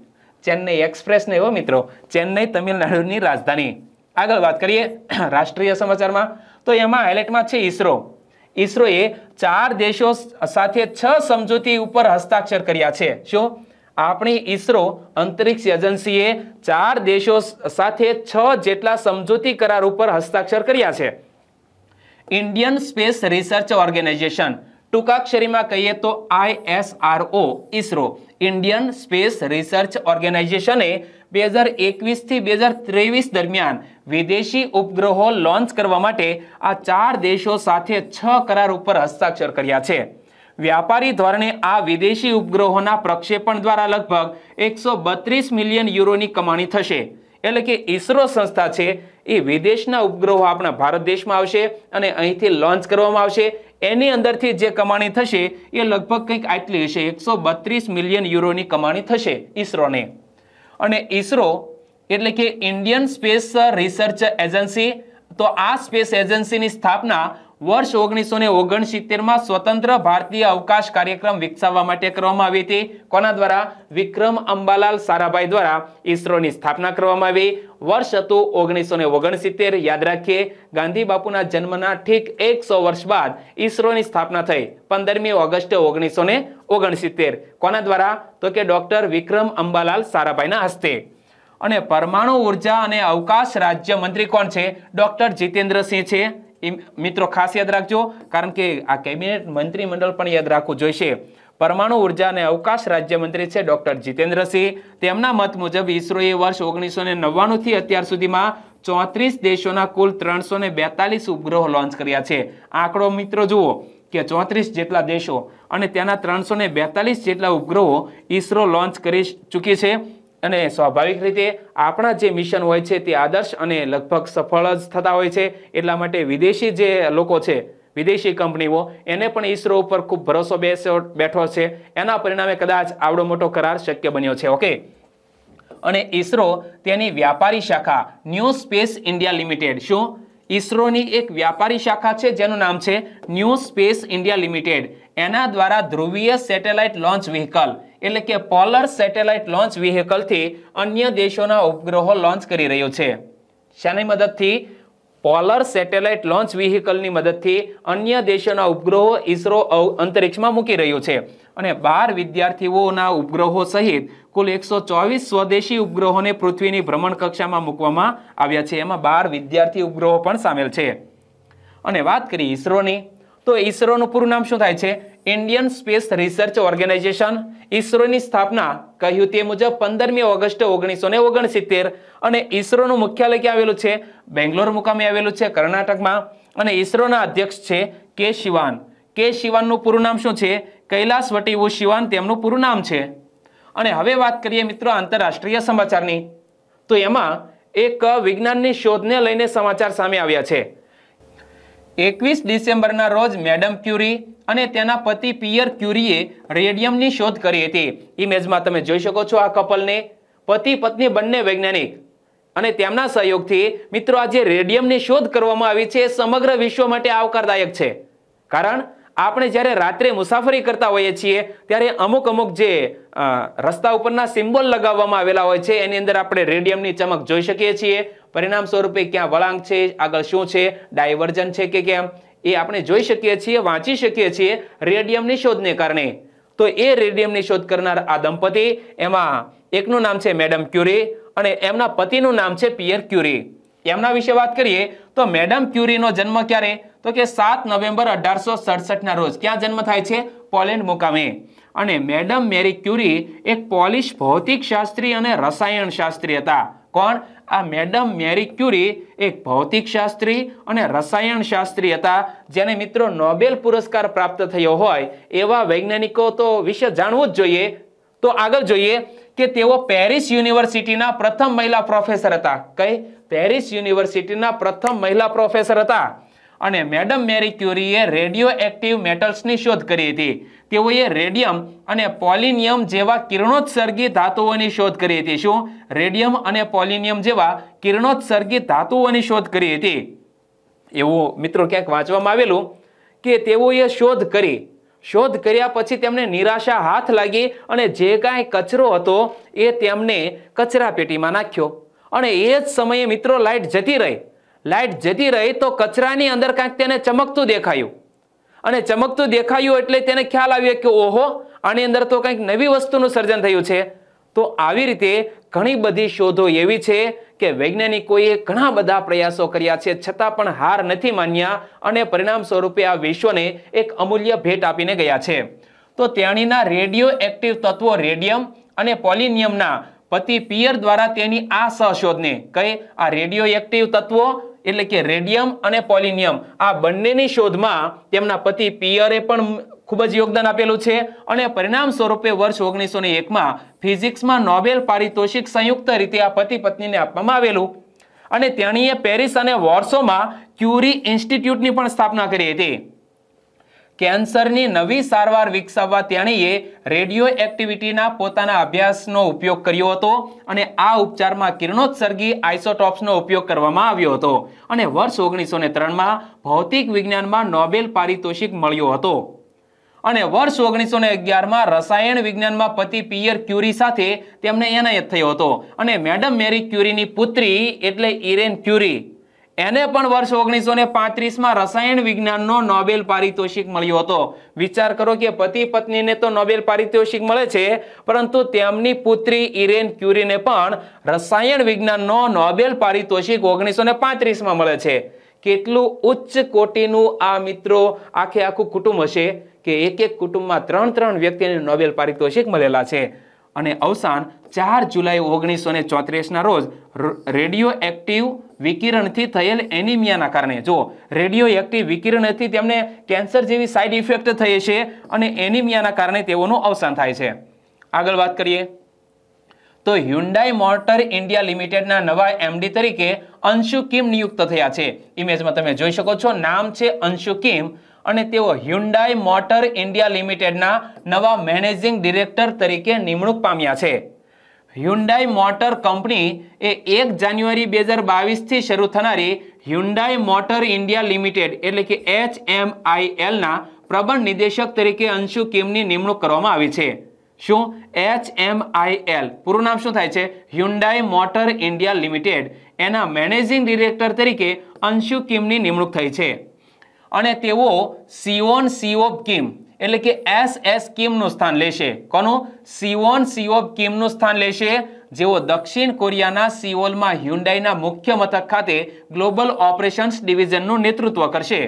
ચેન્નઈ એક્સપ્રેસ ને એવો મિત્રો, ચેન્નઈ તમિલનાડુની રાજધાની. આગળ વાત કરીએ રાષ્ટ્રીય સમાચારમાં. તો એમાં હાઇલાઇટમાં છે ઈસરો. ઈસરોએ ચાર દેશો સાથે છ સમજૂતી ઉપર હસ્તાક્ષર કર્યા છે. શું? આપણી ઈસરો અંતરિક્ષ એજન્સીએ ચાર દેશો સાથે છ જેટલા સમજૂતી કરાર ઉપર હસ્તાક્ષર કર્યા છે. ઇન્ડિયન સ્પેસ રિસર્ચ ઓર્ગેનાઇઝેશન, ટૂંકાક્ષરીમાં કહીએ તો ISRO ISRO, Indian space research ઓર્ગેનાઇઝેશને બે હજાર એકવીસથી બે હજાર ત્રેવીસ દરમિયાન વિદેશી ઉપગ્રહો લોન્ચ કરવા માટે આ ચાર દેશો સાથે છ કરાર ઉપર હસ્તાક્ષર કર્યા છે. વ્યાપારી ધોરણે આ વિદેશી ઉપગ્રહોના પ્રક્ષેપણ દ્વારા લગભગ એકસો બત્રીસ મિલિયન યુરોની કમાણી થશે. એટલે કે ઈસરો સંસ્થા છે, એ વિદેશના ઉપગ્રહો આપણા ભારત દેશમાં આવશે અને અહીંથી લોન્ચ કરવામાં આવશે. એની અંદરથી જે કમાણી થશે, એ લગભગ કંઈક આટલી હશે, એકસો બત્રીસ મિલિયન યુરોની કમાણી થશે ઈસરોને અને ઈસરો એટલે કે ઇન્ડિયન સ્પેસ રિસર્ચ એજન્સી તો આ સ્પેસ એજન્સીની સ્થાપના વર્ષ ઓગણીસો ને ઓગણસિત્તેરમાં સ્વતંત્ર ભારતીય અવકાશ કાર્યક્રમ વિકસાવવા માટે કરવામાં આવી હતી. કોના દ્વારા? વિક્રમ અંબાલાલ સારાભાઈ દ્વારા ઈસરોની સ્થાપના કરવામાં આવી. વર્ષ હતું ઓગણીસો ને ઓગણસિત્તેર. યાદ રાખીએ, ગાંધી બાપુના જન્મના ઠીક એકસો વર્ષ બાદ ઈસરોની સ્થાપના થઈ, પંદરમી ઓગસ્ટ ઓગણીસો ને ઓગણસિત્તેર. કોના દ્વારા? તો કે ડોક્ટર વિક્રમ અંબાલાલ સારાભાઈના હસ્તે. અને પરમાણુ ઊર્જા અને અવકાશ રાજ્ય મંત્રી કોણ છે? ડોક્ટર જીતેન્દ્રસિંહ છે. એ મિત્રો ખાસ યાદ રાખજો, કારણ કે આ કેબિનેટ મંત્રીમંડળ પણ યાદ રાખવું જોઈશે. પરમાણુ ઊર્જા અને અવકાશ રાજ્યમંત્રી છે ડોક્ટર જીતેન્દ્રસિંહ. તેમના મત મુજબ ઇસરોએ વર્ષ ઓગણીસો ને નવ્વાણુંથી અત્યાર સુધીમાં ચોત્રીસ દેશોના કુલ ત્રણસો ને બેતાલીસ ઉપગ્રહો લોન્ચ કર્યા છે. આંકડો મિત્રો જુઓ કે ચોત્રીસ જેટલા દેશો અને તેના ત્રણસો ને બેતાલીસ જેટલા ઉપગ્રહો ઈસરો લોન્ચ કરી ચૂકી છે. અને સ્વાભાવિક રીતે આપણા જે મિશન હોય છે તે આદર્શ અને લગભગ સફળ જ થતા હોય છે. એટલા માટે વિદેશી જે લોકો છે, વિદેશી કંપનીઓ, એને પણ ઈસરો ઉપર ખૂબ ભરોસો બેસ્યો, બેઠો છે. એના પરિણામે કદાચ આવડો મોટો કરાર શક્ય બન્યો છે. ઓકે? અને ઈસરો તેની વ્યાપારી શાખા, ન્યૂ સ્પેસ ઇન્ડિયા લિમિટેડ. શું? ઈસરોની એક વ્યાપારી શાખા છે, જેનું નામ છે ન્યૂ સ્પેસ ઇન્ડિયા લિમિટેડ. એના દ્વારા ધ્રુવીય સેટેલાઇટ લોન્ચ વ્હીકલ. એટલે કે પોલર સેટેલાઇટ લોન્ચ વ્હીકલથી અન્ય દેશોના ઉપગ્રહો લોન્ચ કરી રહ્યો છે. શાની મદદથી પોલર સેટેલાઇટ લોન્ચ વ્હીકલની મદદથી અન્ય દેશોના ઉપગ્રહો અવ- અંતરિક્ષમાં મૂકી રહ્યું છે. અને બાર વિદ્યાર્થીઓના ઉપગ્રહો સહિત કુલ એકસો ચોવીસ સ્વદેશી ઉપગ્રહોને પૃથ્વીની ભ્રમણ કક્ષામાં મૂકવામાં આવ્યા છે. એમાં બાર વિદ્યાર્થી ઉપગ્રહો પણ સામેલ છે. અને વાત કરીએ ઈસરોની તો ઈસરોનું પૂરું નામ શું થાય છે? ઇન્ડિયન સ્પેસ રિસર્ચ ઓર્ગેનાઇઝેશન ઈસરોની સ્થાપના કહ્યું તે મુજબ પંદરમી ઓગસ્ટ ઓગણીસો ને ઓગણસિત્તેર અને ઈસરોનું મુખ્યાલય ક્યાં આવેલું છે? બેંગ્લોર મુકામે આવેલું છે, કર્ણાટકમાં. અને ઈસરોના અધ્યક્ષ છે કે શિવાન. કે શિવાનનું પૂરું નામ શું છે? કૈલાસ ઉ શિવાન તેમનું પૂરું નામ છે. અને હવે વાત કરીએ મિત્રો આંતરરાષ્ટ્રીય સમાચારની. તો એમાં એક વિજ્ઞાનની શોધને લઈને સમાચાર સામે આવ્યા છે. એકવીસ ડિસેમ્બરના રોજ મેડમ ક્યુરી અને તેના પતિ પિયર ક્યુરીએ રેડિયમની શોધ કરી હતી. ઇમેજમાં તમે જોઈ શકો છો આ કપલને. પતિ, પત્ની બંને વૈજ્ઞાનિક. અને તેમના સહયોગથી મિત્રો આ જે રેડિયમની શોધ કરવામાં આવી છે. સમગ્ર વિશ્વ માટે આવકારદાયક છે. કારણ આપણે જ્યારે રાત્રે મુસાફરી કરતા હોઈએ છીએ, ત્યારે અમુક અમુક જે રસ્તા ઉપરના સિમ્બોલ લગાવવામાં આવેલા હોય છે, એની અંદર આપણે રેડિયમની ચમક જોઈ શકીએ છીએ. પરિણામ સ્વરૂપે ક્યાં વળાંક છે, આગળ શું છે, ડાયવર્જન છે કે કેમ, એ આપણે જોઈ શકીએ છીએ, વાંચી શકીએ છીએ રેડિયમની શોધને કારણે. તો એ રેડિયમની શોધ કરનાર આ દંપતી, એમાં એકનું નામ છે મેડમ ક્યુરી અને એમના પતિનું નામ છે પિયર ક્યુરી. એમના વિશે વાત કરીએ, તો મેડમ ક્યુરીનો જન્મ ક્યારે? તો કે સાત નવેમ્બર અઢારસો સડસઠના રોજ ક્યાં જન્મ થાય છે? પોલેન્ડ મુકામે. અને મેડમ મેરી ક્યુરી એક પોલિશ ભૌતિક શાસ્ત્રી અને રસાયણ શાસ્ત્રી હતા. કોણ? આ મેડમ મેરી ક્યુરી એક ભૌતિક શાસ્ત્રી અને રસાયણ શાસ્ત્રી હતા, જેને મિત્રો નોબેલ પુરસ્કાર પ્રાપ્ત થયો હોય એવા વૈજ્ઞાનિકો તો વિશે જાણવું જ જોઈએ. તો આગળ જોઈએ કે તેઓ પેરિસ યુનિવર્સિટીના પ્રથમ મહિલા પ્રોફેસર હતા. કઈ? પેરિસ યુનિવર્સિટીના પ્રથમ મહિલા પ્રોફેસર હતા. અને મેડમ મેરી ક્યુરીએ રેડિયો એક્ટિવ મેટલ્સની શોધ કરી હતી. તેઓએ રેડિયમ અને પોલિનિયમ જેવા કિરણોત્સર્ગી ધાતુઓની શોધ કરી હતી. શું? રેડિયમ અને પોલિનિયમ જેવા કિરણોત્સર્ગી ધાતુઓની શોધ કરી હતી. એવું મિત્રો ક્યાંક વાંચવામાં આવેલું કે તેઓએ શોધ કરી. શોધ કર્યા પછી તેમને નિરાશા હાથ લાગી અને જે કાંઈ કચરો હતો એ તેમને કચરા પેટીમાં નાખ્યો. અને એ જ સમયે મિત્રો લાઇટ જતી રહી. લાઈટ જતી રહી તો કચરાની અંદર કાંઈક તેને ચમકતું દેખાયું. અને ચમકતું દેખાયું એટલે તેને ખ્યાલ આવ્યો કે ઓહો, આની અંદર તો કંઈક નવી વસ્તુનું સર્જન થયું છે. તો આવી રીતે ઘણી બધી શોધો એવી છે કે વૈજ્ઞાનિકોએ ઘણા બધા પ્રયાસો કર્યા છે, છતાં પણ હાર નથી માન્યા અને પરિણામ સ્વરૂપે આ વિશ્વને એક અમૂલ્ય ભેટ આપીને ગયા છે. તો તેણીના રેડિયો એક્ટિવ તત્વો રેડિયમ અને પોલિનિયમના પતિ પિયર દ્વારા તેની આ સહશોધને કઈ આ રેડિયો એક્ટિવ તત્વો એટલે કે રેડિયમ અને પોલિનિયમ. આ બંનેની શોધમાં તેમના પતિ પિયરે પણ ખૂબ જ યોગદાન આપેલું છે અને પરિણામ સ્વરૂપે વર્ષ ઓગણીસો ને એકમાં ફિઝિક્સમાં નોબેલ પારિતોષિક સંયુક્ત રીતે આ પતિ પત્નીને આપવામાં આવેલું. અને તેણીએ પેરિસ અને વોર્સોમાં ક્યુરી ઇન્સ્ટિટ્યૂટની પણ સ્થાપના કરી હતી. કેન્સરની નવી સારવાર વિકસાવવા તેણીએ રેડિયો એક્ટિવિટીના પોતાના અભ્યાસનો ઉપયોગ કર્યો હતો અને આ ઉપચારમાં કિરણોત્સર્ગી આઇસોટોપ્સનો ઉપયોગ કરવામાં આવ્યો હતો અને વર્ષ ઓગણીસો ને ત્રણમાં ભૌતિક વિજ્ઞાનમાં નોબેલ પારિતોષિક મળ્યો હતો. અને વર્ષ ઓગણીસો ને અગિયારમાં રસાયણ વિજ્ઞાનમાં પતિ પિયર ક્યુરી સાથે તેમને એનાયત થયો હતો. અને મેડમ મેરી ક્યુરીની પુત્રી એટલે ઇરેન ક્યુરી એને પણ વર્ષ ઓગણીસો ને પાંત્રીસમાં રસાયણ વિજ્ઞાનનો નોબેલ પારિતોષિક મળ્યો હતો. વિચાર કરો કે પતિ પત્નીને તો નોબેલ પારિતોષિક મળે છે, પરંતુ તેમની પુત્રી ઇરેન ક્યુરીને પણ રસાયણ વિજ્ઞાનનો નોબેલ પારિતોષિક ઓગણીસો ને પાંત્રીસમાં મળે છે. કેટલું ઉચ્ચ કોટીનું આ મિત્રો આખે આખું કુટુંબ હશે કે એક એક કુટુંબમાં ત્રણ ત્રણ વ્યક્તિને નોબેલ પારિતોષિક મળેલા છે. અને અવસાન ચાર જુલાઈ ઓગણીસો ને ચોત્રીસના રોજ રેડિયો એક્ટિવ વિકિરણથી થયેલ એનિમિયાના કારણે. જો રેડિયો એક્ટિવ વિકિરણથી તેમને કેન્સર જેવી સાઇડ ઇફેક્ટ થઈ છે અને એનિમિયાના કારણે તેઓનું અવસાન થાય છે. આગળ વાત કરીએ. તો હ્યુન્ડાઈ મોટર ઇન્ડિયા લિમિટેડના નવા એમડી તરીકે અંશુ કિમ નિયુક્ત થયા છે. ઇમેજમાં તમે જોઈ શકો છો, નામ છે અંશુ કિમ. અને તેઓ હ્યુન્ડાઈ મોટર ઇન્ડિયા લિમિટેડના નવા મેનેજિંગ ડિરેક્ટર તરીકે નિમણૂક પામ્યા છે. હ્યુન્ડાઈ મોટર કંપની એ એક જાન્યુઆરી બે હજાર બાવીસથી શરૂ થનારી હ્યુન્ડાઈ મોટર ઇન્ડિયા લિમિટેડ એટલે કે એચ એમ આઈ એલના પ્રબંધ નિદેશક તરીકે અંશુ કિમની નિમણૂક કરવામાં આવી છે. શું? એચ એમ આઈ એલ પૂરું નામ શું થાય છે? હ્યુન્ડાઈ મોટર ઇન્ડિયા લિમિટેડ એના મેનેજિંગ ડિરેક્ટર તરીકે અંશુ કિમની નિમણૂક થઈ છે. અને તેઓ સિઓન સીઓબ કિમ એટલે કે એસ એસ કિમનું સ્થાન લેશે. કોનું? સિઓન સિઓબ કિમનું સ્થાન લેશે. જેઓ દક્ષિણ કોરિયાના સિઓલમાં હ્યુન્ડાઈના મુખ્ય મથક ખાતે ગ્લોબલ ઓપરેશન્સ ડિવિઝનનું નેતૃત્વ કરશે.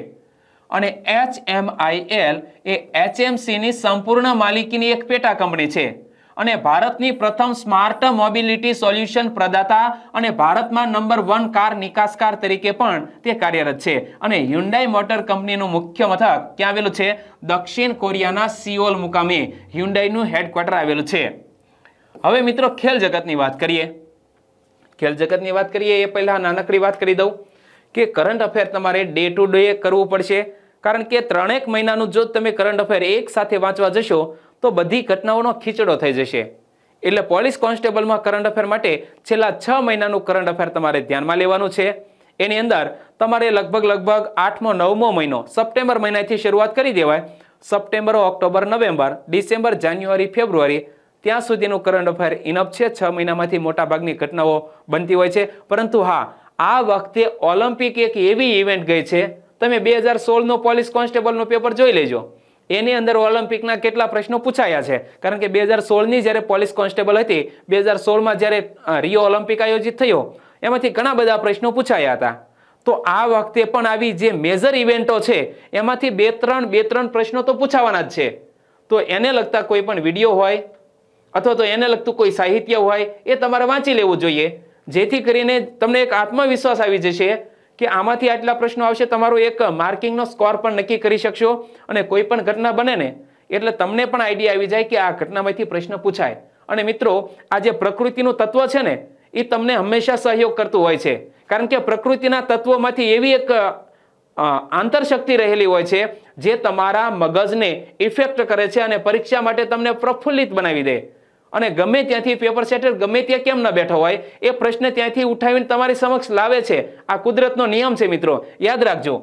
અને એચ એમ આઈ એલ એ એચએમસીની સંપૂર્ણ માલિકીની એક પેટા કંપની છે. અને ભારતની પ્રથમ સ્માર્ટ મોબિલિટી સોલ્યુશન પ્રદાતા અને ભારતમાં નંબર વન કાર નિકાસકાર તરીકે પણ તે કાર્યરત છે. અને હ્યુન્ડાઈ મોટર કંપનીનું મુખ્ય મથક ક્યાં આવેલું છે? દક્ષિણ કોરિયાના સિઓલ મુકામે હ્યુન્ડાઈનું હેડક્વાર્ટર આવેલું છે. હવે મિત્રો ખેલ જગતની વાત કરીએ. ખેલ જગતની વાત કરીએ એ પહેલાં નાનકડી વાત કરી દઉં કે કરંટ અફેર તમારે ડે ટુ ડે કરવું પડશે. કારણ કે ત્રણેક મહિનાનું જો તમે કરંટ અફેર એક સાથે વાંચવા જશો તો બધી ઘટનાઓનો ખીચડો થઈ જશે. એટલે પોલીસ કોન્સ્ટેબલમાં કરંટ અફેર માટે છેલ્લા છ મહિનાનું કરંટ અફેર તમારે ધ્યાનમાં લેવાનું છે. એની અંદર તમારે લગભગ લગભગ આઠમો, નવમો મહિનો, સપ્ટેમ્બર મહિનાથી શરૂઆત કરી દેવાય. September, October, November, December, January, February, ત્યાં સુધીનું કરંટ અફેર ઇનફ છે. છ મહિનામાંથી મોટાભાગની ઘટનાઓ બનતી હોય છે. પરંતુ હા, આ વખતે ઓલિમ્પિક એક એવી ઇવેન્ટ ગઈ છે. તમે બે હજાર સોળનું પોલીસ કોન્સ્ટેબલનું પેપર જોઈ લેજો. એની અંદર ઓલિમ્પિકના કેટલા પ્રશ્નો પૂછાયા છે? કારણ કે બે હજાર સોળની જ્યારે પોલીસ કોન્સ્ટેબલ હતી, બે હજાર સોળમાં જ્યારે રિયો ઓલિમ્પિક આયોજિત થયો, એમાંથી ઘણા બધા પ્રશ્નો પૂછાયા હતા. તો આ વખતે પણ આવી જે મેજર ઇવેન્ટો છે, એમાંથી બે ત્રણ બે ત્રણ પ્રશ્નો તો પૂછાવાના જ છે. તો એને લગતા કોઈ પણ વીડિયો હોય, અથવા તો એને લગતું કોઈ સાહિત્ય હોય, એ તમારે વાંચી લેવું જોઈએ. જેથી કરીને તમને એક આત્મવિશ્વાસ આવી જશે કે આમાંથી આટલા પ્રશ્નો આવશે, તમારો એક માર્કિંગનો સ્કોર પણ નક્કી કરી શકશો અને કોઈ પણ ઘટના બને ને, એટલે તમને પણ આઈડિયા આવી જાય કે આ ઘટનામાંથી પ્રશ્ન પૂછાય. અને મિત્રો, આ જે પ્રકૃતિનું તત્વ છે ને, એ તમને હંમેશા સહયોગ કરતું હોય છે. કારણ કે પ્રકૃતિના તત્વોમાંથી એવી એક આંતરશક્તિ રહેલી હોય છે, જે તમારા મગજને ઇફેક્ટ કરે છે અને પરીક્ષા માટે તમને પ્રફુલ્લિત બનાવી દે. અને ગમે ત્યાંથી પેપર સેટર ગમે ત્યાં કેમ ન બેઠો હોય, એ પ્રશ્ન ત્યાંથી ઉઠાવીને તમારી સમક્ષ લાવે છે. આ કુદરતનો નિયમ છે મિત્રો. યાદ રાખજો.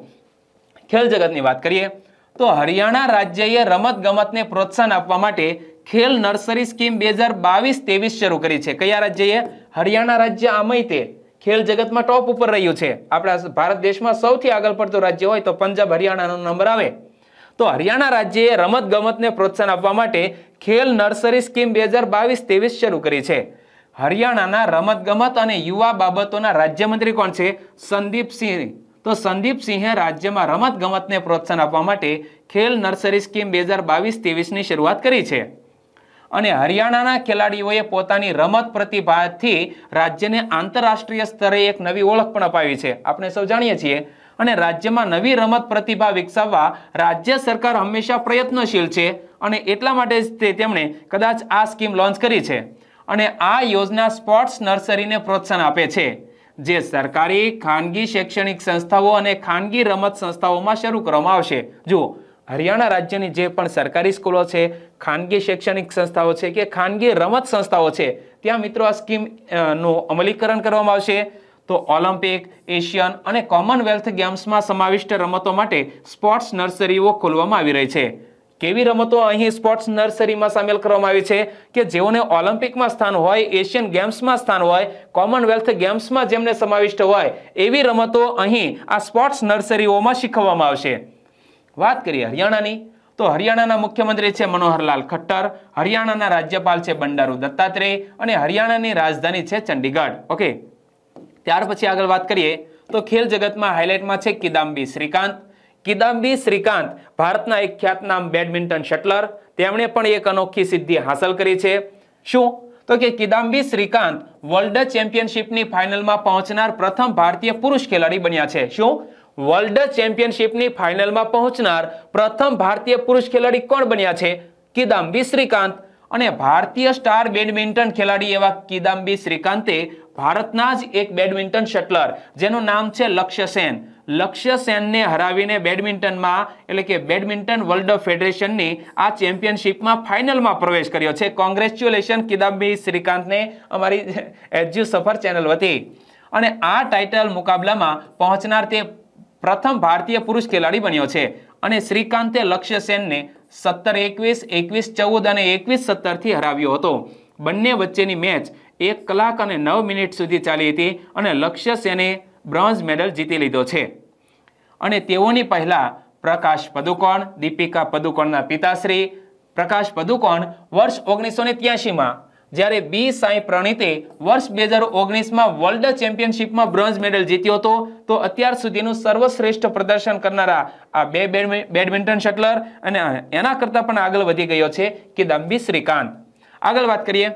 ખેલ જગતની વાત કરીએ, તો હરિયાણા રાજ્યએ રમત ગમતને પ્રોત્સાહન આપવા માટે ખેલ નર્સરી સ્કીમ બે હજાર બાવીસ ત્રેવીસ શરૂ કરી છે. કયા રાજ્યએ? હરિયાણા રાજ્ય આમય તે ખેલ જગતમાં ટોપ ઉપર રહ્યું છે. આપણા ભારત દેશમાં સૌથી આગળ પડતું રાજ્ય હોય તો પંજાબ હરિયાણાનો નંબર આવે. તો હરિયાણા રાજ્યએ રમત ગમતને પ્રોત્સાહન આપવા માટે ખેલ નર્સરી સ્કીમ બે હજાર બાવીસ ત્રેવીસ શરૂ કરી છે. હરિયાણાના રમતગમત અને યુવા બાબતોના રાજ્યમંત્રી કોણ છે? સંદીપસિંહ તો સંદીપસિંહે રાજ્યમાં રમતગમતને પ્રોત્સાહન આપવા માટે ખેલ નર્સરી સ્કીમ બે હજાર બાવીસ ત્રેવીસની શરૂઆત કરી છે. અને હરિયાણાના ખેલાડીઓએ પોતાની રમત પ્રતિભાથી રાજ્યને આંતરરાષ્ટ્રીય સ્તરે એક નવી ઓળખ પણ અપાવી છે. આપણે સૌ જાણીએ છીએ. અને રાજ્યમાં નવી રમત પ્રતિભા વિકસાવવા રાજ્ય સરકાર હંમેશા પ્રયત્નશીલ છે. અને એટલા માટે જ તે તેમણે કદાચ આ સ્કીમ લોન્ચ કરી છે. અને આ યોજના સ્પોર્ટ્સ નર્સરીને પ્રોત્સાહન આપે છે, જે સરકારી, ખાનગી શૈક્ષણિક સંસ્થાઓ અને ખાનગી રમત સંસ્થાઓમાં શરૂ કરવામાં આવશે. જુઓ, હરિયાણા રાજ્યની જે પણ સરકારી સ્કૂલો છે, ખાનગી શૈક્ષણિક સંસ્થાઓ છે કે ખાનગી રમત સંસ્થાઓ છે, ત્યાં મિત્રો આ સ્કીમનું અમલીકરણ કરવામાં આવશે. તો ઓલિમ્પિક, એશિયન અને કોમનવેલ્થ ગેમ્સમાં સમાવિષ્ટ રમતો માટે સ્પોર્ટ્સ નર્સરીઓ ખોલવામાં આવી રહી છે. કેવી રમતો અહીં સ્પોર્ટ્સ નર્સરીમાં સામેલ કરવામાં આવી છે કે જેઓને ઓલિમ્પિકમાં સ્થાન હોય એશિયન ગેમ્સમાં સ્થાન હોય કોમનવેલ્થ ગેમ્સમાં જેમને સમાવિષ્ટ હોય, એવી રમતો અહીં આ સ્પોર્ટ્સ નર્સરીઓમાં શીખવવામાં આવશે. વાત કરીએ હરિયાણાની, તો હરિયાણાના મુખ્યમંત્રી છે મનોહરલાલ ખટ્ટર, હરિયાણાના રાજ્યપાલ છે બંડારુ દત્તાત્રેય અને હરિયાણાની રાજધાની છે ચંડીગઢ. ઓકે ત્યાર પછી આગળ વાત કરીએ, તો ખેલ જગતમાં હાઇલાઇટમાં છે કિદામ્બી શ્રીકાંત કિદામ્બી શ્રીકાંત, ભારતના એક ખ્યાતનામ બેડમિન્ટન શટલર. તેમણે પણ એક અનોખી સિદ્ધિ હાંસલ કરી છે. શું? તો કે કિદામ્બી શ્રીકાંત વર્લ્ડ ચેમ્પિયનશિપની ફાઇનલમાં પહોંચનાર પ્રથમ ભારતીય પુરુષ ખેલાડી બન્યા છે. શું? વર્લ્ડ ચેમ્પિયનશિપની ફાઇનલમાં પહોંચનાર પ્રથમ ભારતીય પુરુષ ખેલાડી કોણ બન્યા છે? કિદામ્બી શ્રીકાંત. અને ભારતીય સ્ટાર બેડમિન્ટન ખેલાડી એવા કિદામ્બી શ્રીકાંતે ભારતના જ એક બેડમિન્ટન શટલર, જેનું નામ છે લક્ષ્ય સેન લક્ષ્ય સેનને હરાવીને બેડમિન્ટનમાં, એટલે કે બેડમિન્ટન વર્લ્ડ ફેડરેશનની આ ચેમ્પિયનશિપમાં ફાઇનલમાં પ્રવેશ કર્યો છે. કોંગ્રેચ્યુલેશન કિદામ્બી શ્રીકાંતને અમારી એજ્યુ સફર ચેનલ વતી. અને આ ટાઇટલ મુકાબલામાં પહોંચનાર તે પ્રથમ ભારતીય પુરુષ ખેલાડી બન્યો છે. અને શ્રીકાંતે લક્ષ્ય સેનને સત્તર એકવીસ એકવીસ ચૌદ અને એકવીસ સત્તરથી હરાવ્યો હતો. બંને વચ્ચેની મેચ એક કલાક અને નવ મિનિટ સુધી ચાલી હતી અને લક્ષ્ય સેને બ્રોન્ઝ મેડલ જીતી લીધો છે. અને તેઓની પહેલા પ્રકાશ પદુકોણ, દીપિકા પદુકોણના પિતાશ્રી, પ્રકાશ પદુકોણ વર્ષ ઓગણીસો ને ત્યાસીમાં જ્યારે બી સાંઈ પ્રણીતે વર્ષ બે હજાર ઓગણીસમાં વર્લ્ડ ચેમ્પિયનશિપમાં બ્રોન્ઝ મેડલ જીત્યો હતો, તો અત્યાર સુધીનું સર્વશ્રેષ્ઠ પ્રદર્શન કરનારા આ બે બેડમિન્ટન શટલર અને એના કરતાં પણ આગળ વધી ગયો છે કિદમ્બી શ્રીકાંત. આગળ વાત કરીએ,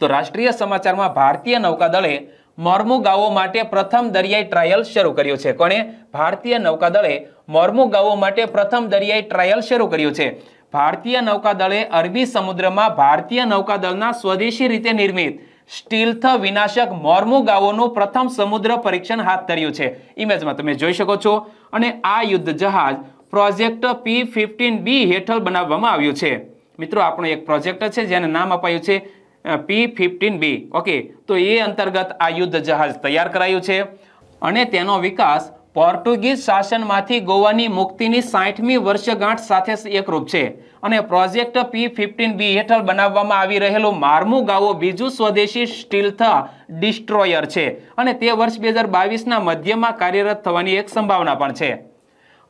તો રાષ્ટ્રીય સમાચારમાં ભારતીય નૌકાદળે મોર્મુગાઓ માટે પ્રથમ દરિયાઈ ટ્રાયલ શરૂ કર્યું છે. કોણે? ભારતીય નૌકાદળે મોર્મુગાવો માટે પ્રથમ દરિયાઈ ટ્રાયલ શરૂ કર્યું છે. ભારતીય નૌકાદળે અરબી સમુદ્રમાં ભારતીય નૌકાદળના સ્વદેશી રીતે નિર્મિત સ્ટીલ્થ વિનાશક મોર્મુગાવોનું પ્રથમ સમુદ્ર પરીક્ષણ હાથ ધર્યું છે. ઇમેજમાં તમે જોઈ શકો છો. અને આ યુદ્ધ જહાજ પ્રોજેક્ટ પી ફિફ્ટીન બી હેઠળ બનાવવામાં આવ્યું છે. મિત્રો, આપણો એક પ્રોજેક્ટ છે, જેને નામ અપાયું છે પી ફિફ્ટીન બી ઓકે તો એ અંતર્ગત આ યુદ્ધ જહાજ તૈયાર કરાયું છે અને તેનો વિકાસ પોર્ટુગીઝ શાસનમાંથી ગોવાની મુક્તિની સાઠમી વર્ષગાંઠ સાથે એકરૂપ છે. અને પ્રોજેક્ટ પી ફિફ્ટીન બી હેઠળ બનાવવામાં આવી રહેલું મારમુ ગાવો બીજું સ્વદેશી સ્ટીલ્થ ડિસ્ટ્રોયર છે. અને તે વર્ષ બે હજાર બાવીસના મધ્યમાં કાર્યરત થવાની એક સંભાવના પણ છે.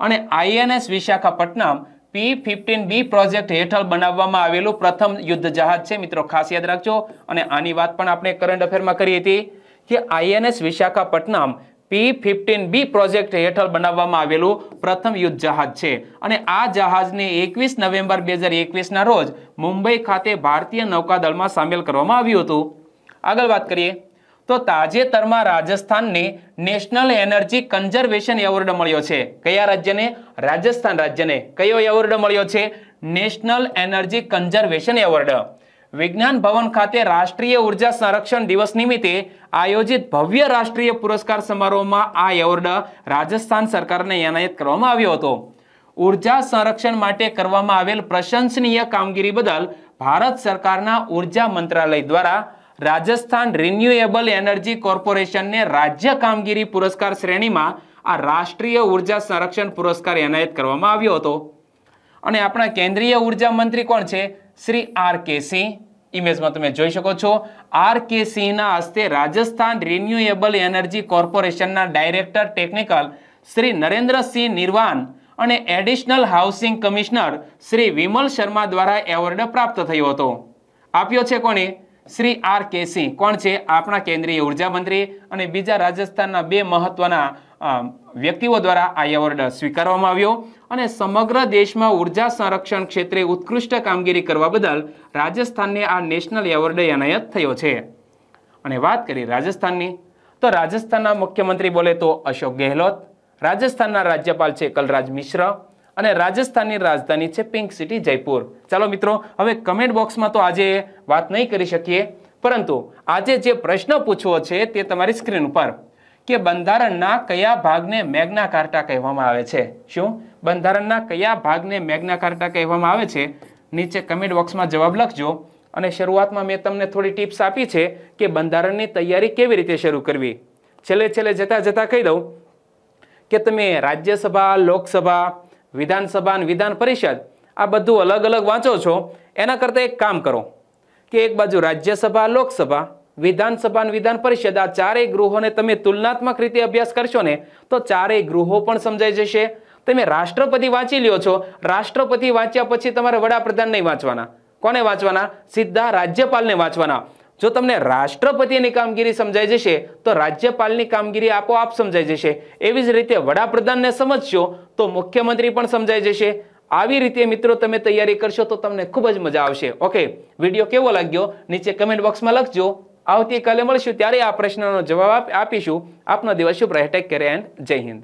અને INS Visakhapatnam P fifteen B project હેઠળ બનાવવામાં આવેલું પ્રથમ યુદ્ધ જહાજ છે. મિત્રો, ખાસ યાદ રાખજો. અને આની વાત પણ આપણે કરંટ અફેરમાં કરી હતી કે INS Visakhapatnam P fifteen B project હેઠળ બનાવવામાં આવેલું પ્રથમ યુદ્ધ જહાજ છે. અને આ જહાજને એકવીસ નવેમ્બર બે હજાર એકવીસના રોજ મુંબઈ ખાતે ભારતીય નૌકાદળમાં સામેલ કરવામાં આવ્યું હતું. આગળ વાત કરીએ. તો તાજેતરમાં રાજસ્થાનને નેશનલ એનર્જી કન્ઝર્વેશન એવોર્ડ મળ્યો છે. કયા રાજ્યને? રાજસ્થાન રાજ્યને. કયો એવોર્ડ મળ્યો છે? National energy conservation award. Vigyan Bhawan ખાતે રાષ્ટ્રીય ઊર્જા સંરક્ષણ દિવસ નિમિત્તે આયોજિત ભવ્ય રાષ્ટ્રીય પુરસ્કાર સમારોહમાં આ એવોર્ડ રાજસ્થાન સરકારને એનાયત કરવામાં આવ્યો હતો. ઊર્જા સંરક્ષણ માટે કરવામાં આવેલ પ્રશંસનીય કામગીરી બદલ ભારત સરકારના ઊર્જા મંત્રાલય દ્વારા રાજસ્થાન રિન્યુએબલ એનર્જી કોર્પોરેશનને રાજ્ય કામગીરી પુરસ્કાર શ્રેણીમાં આ રાષ્ટ્રીય ઊર્જા સંરક્ષણ પુરસ્કાર એનાયત કરવામાં આવ્યો હતો. અને આપણા કેન્દ્રીય ઊર્જા મંત્રી કોણ છે? શ્રી આર કે સિંહ. ઇમેજમાં તમે જોઈ શકો છો, આર કે સિંહના હસ્તે રાજસ્થાન રિન્યુએબલ એનર્જી કોર્પોરેશનના ડાયરેક્ટર ટેકનિકલ શ્રી નરેન્દ્રસિંહ નિર્વાન અને additional housing commissioner Shri Vimal Sharma દ્વારા એવોર્ડ પ્રાપ્ત થયો હતો. આપ્યો છે કોણે? શ્રી આર કે સિંહ. કોણ છે? આપણા કેન્દ્રીય ઊર્જા મંત્રી અને બીજા રાજસ્થાનના બે મહત્વના વ્યક્તિઓ દ્વારા આ એવોર્ડ સ્વીકારવામાં આવ્યો. અને સમગ્ર દેશમાં ઊર્જા સંરક્ષણ ક્ષેત્રે ઉત્કૃષ્ટ કામગીરી કરવા બદલ રાજસ્થાનને આ નેશનલ એવોર્ડ એનાયત થયો છે. અને વાત કરી રાજસ્થાનની, તો રાજસ્થાનના મુખ્યમંત્રી બોલે તો અશોક ગેહલોત, રાજસ્થાનના રાજ્યપાલ છે કલરાજ મિશ્ર, અને રાજસ્થાનની રાજધાની છે પિંક સિટી જયપુર. ચાલો મિત્રો, હવે કમેન્ટ બોક્સમાં તો આજે વાત નહીં કરી શકીએ, પરંતુ આજે જે પ્રશ્ન પૂછવો છે તે તમારી સ્ક્રીન ઉપર કે બંધારણના કયા ભાગને મેગ્ના કાર્ટા કહેવામાં આવે છે? શું? બંધારણના કયા ભાગને મેગ્ના કાર્ટા કહેવામાં આવે છે? નીચે કમેન્ટ બોક્સમાં જવાબ લખજો અને શરૂઆતમાં મેં તમને થોડી ટિપ્સ આપી છે કે બંધારણની તૈયારી કેવી રીતે શરૂ કરવી. છેલ્લે છેલ્લે જતાં જતાં કહી દઉં કે તમે રાજ્યસભા, લોકસભા, વિધાનસભા અને વિધાન પરિષદ આ બધું અલગ અલગ વાંચો છો, એના કરતાં એક કામ કરો કે એક બાજુ રાજ્યસભા, લોકસભા, વિધાનસભા અને વિધાન પરિષદ, આ ચારેય ગૃહોને તમે તુલનાત્મક રીતે અભ્યાસ કરશો ને, તો ચારેય ગૃહો પણ સમજાઈ જશે. તમે રાષ્ટ્રપતિ વાંચી લ્યો છો, રાષ્ટ્રપતિ વાંચ્યા પછી તમારે વડાપ્રધાન નહીં વાંચવાના. કોને વાંચવાના? સીધા રાજ્યપાલને વાંચવાના. જો તમને રાષ્ટ્રપતિની કામગીરી સમજાઈ જશે, તો રાજ્યપાલની કામગીરી આપોઆપ સમજાઈ જશે. એવી જ રીતે વડાપ્રધાનને સમજશો, તો મુખ્યમંત્રી પણ સમજાઈ જશે. આવી રીતે મિત્રો તમે તૈયારી કરશો તો તમને ખૂબ જ મજા આવશે. ઓકે વીડિયો કેવો લાગ્યો? નીચે કમેન્ટ બોક્સમાં લખજો. આવતીકાલે મળશું ત્યારે આ પ્રશ્નનો જવાબ આપીશું. આપનો દિવસ શુભ રહે. ટેક કેર એન્ડ જય હિન્દ.